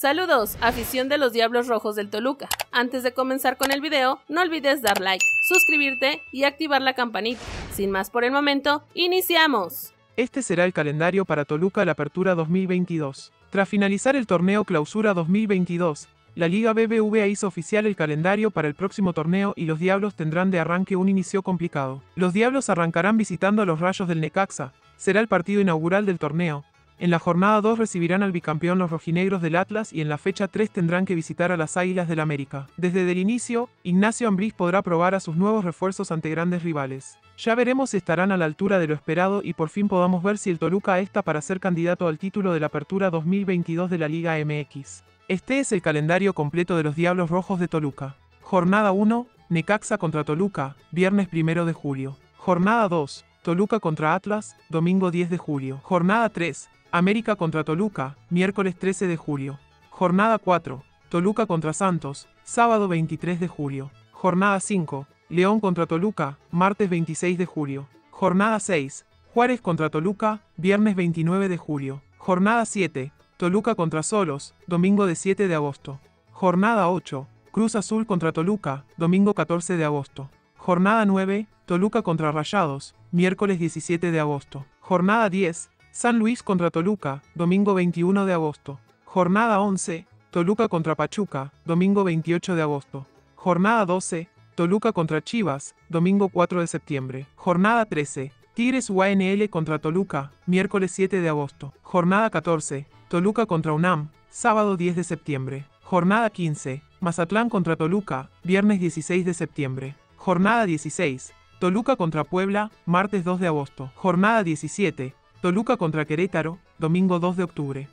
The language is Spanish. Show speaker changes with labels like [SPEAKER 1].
[SPEAKER 1] Saludos, afición de los Diablos Rojos del Toluca. Antes de comenzar con el video, no olvides dar like, suscribirte y activar la campanita. Sin más por el momento, iniciamos.
[SPEAKER 2] Este será el calendario para Toluca la Apertura 2022. Tras finalizar el torneo Clausura 2022, la Liga BBVA hizo oficial el calendario para el próximo torneo y los Diablos tendrán de arranque un inicio complicado. Los Diablos arrancarán visitando a los Rayos del Necaxa, será el partido inaugural del torneo, en la jornada 2 recibirán al bicampeón los rojinegros del Atlas y en la fecha 3 tendrán que visitar a las Águilas del América. Desde el inicio, Ignacio Ambriz podrá probar a sus nuevos refuerzos ante grandes rivales. Ya veremos si estarán a la altura de lo esperado y por fin podamos ver si el Toluca está para ser candidato al título de la Apertura 2022 de la Liga MX. Este es el calendario completo de los Diablos Rojos de Toluca. Jornada 1, Necaxa contra Toluca, viernes 1 de julio. Jornada 2, Toluca contra Atlas, domingo 10 de julio. Jornada 3, América contra Toluca, miércoles 13 de julio. Jornada 4. Toluca contra Santos, sábado 23 de julio. Jornada 5. León contra Toluca, martes 26 de julio. Jornada 6. Juárez contra Toluca, viernes 29 de julio. Jornada 7. Toluca contra Solos, domingo de 7 de agosto. Jornada 8. Cruz Azul contra Toluca, domingo 14 de agosto. Jornada 9. Toluca contra Rayados, miércoles 17 de agosto. Jornada 10. San Luis contra Toluca, domingo 21 de agosto. Jornada 11, Toluca contra Pachuca, domingo 28 de agosto. Jornada 12, Toluca contra Chivas, domingo 4 de septiembre. Jornada 13, Tigres UANL contra Toluca, miércoles 7 de agosto. Jornada 14, Toluca contra UNAM, sábado 10 de septiembre. Jornada 15, Mazatlán contra Toluca, viernes 16 de septiembre. Jornada 16, Toluca contra Puebla, martes 2 de agosto. Jornada 17, Toluca contra Querétaro, domingo 2 de octubre.